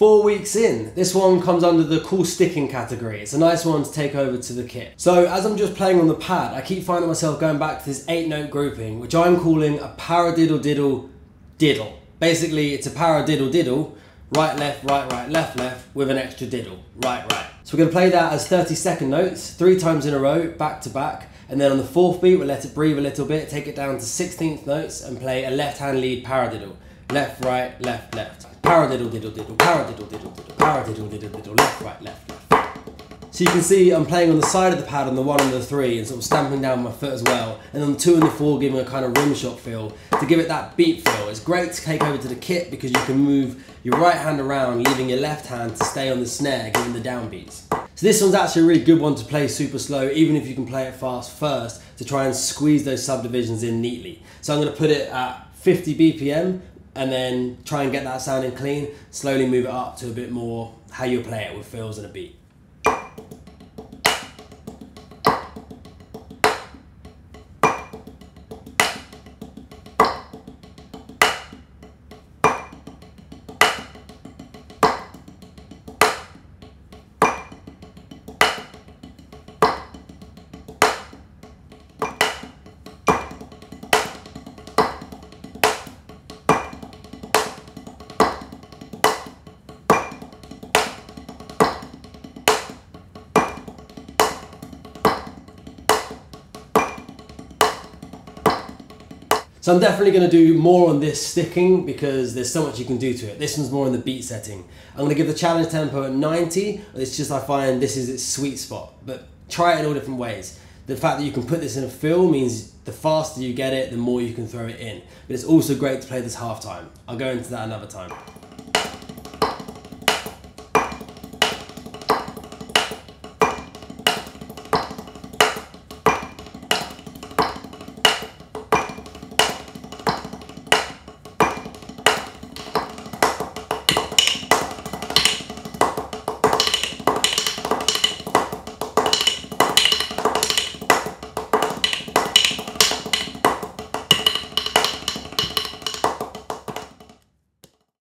four weeks in. This one comes under the cool sticking category. It's a nice one to take over to the kit. So as I'm just playing on the pad, I keep finding myself going back to this eight note grouping, which I'm calling a paradiddle diddle diddle. Basically, it's a paradiddle diddle, right, left, right, right, left, left, with an extra diddle, right, right. So we're gonna play that as 30 second notes, three times in a row, back to back, and then on the fourth beat, we'll let it breathe a little bit, take it down to 16th notes, and play a left hand lead paradiddle. Left, right, left, left. Paradiddle, diddle, diddle, paradiddle, diddle, diddle, paradiddle, diddle, diddle, left, right, left, left. So you can see I'm playing on the side of the pad on the one and the three and sort of stamping down my foot as well. And on the two and the four giving a kind of rim shot feel to give it that beat feel. It's great to take over to the kit because you can move your right hand around, leaving your left hand to stay on the snare, giving the downbeats. So this one's actually a really good one to play super slow, even if you can play it fast first, to try and squeeze those subdivisions in neatly. So I'm gonna put it at 50 BPM and then try and get that sounding clean, slowly move it up to a bit more how you play it with fills and a beat. So I'm definitely going to do more on this sticking because there's so much you can do to it. This one's more in the beat setting. I'm going to give the challenge tempo at 90. It's just I find this is its sweet spot. But try it in all different ways. The fact that you can put this in a fill means the faster you get it, the more you can throw it in. But it's also great to play this half time. I'll go into that another time.